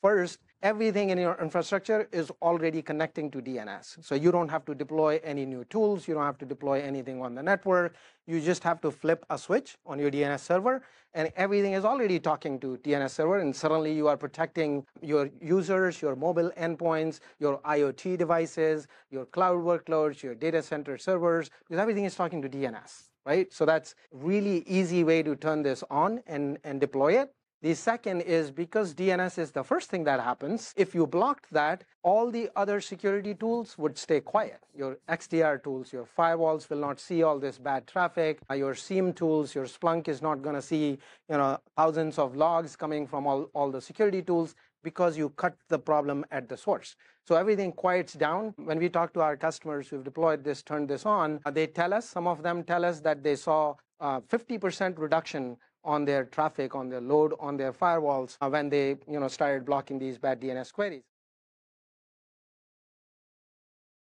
First, everything in your infrastructure is already connecting to DNS. So you don't have to deploy any new tools. You don't have to deploy anything on the network. You just have to flip a switch on your DNS server, and everything is already talking to DNS server. And suddenly you are protecting your users, your mobile endpoints, your IoT devices, your cloud workloads, your data center servers, because everything is talking to DNS. Right? So that's really easy way to turn this on and, and deploy it. The second is because DNS is the first thing that happens, if you blocked that, all the other security tools would stay quiet. Your XDR tools, your firewalls will not see all this bad traffic. Uh, your SIEM tools, your Splunk is not going to see you know, thousands of logs coming from all, all the security tools because you cut the problem at the source. So everything quiets down. When we talk to our customers who've deployed this, turned this on, uh, they tell us, some of them tell us that they saw 50% uh, reduction on their traffic, on their load, on their firewalls uh, when they you know, started blocking these bad DNS queries.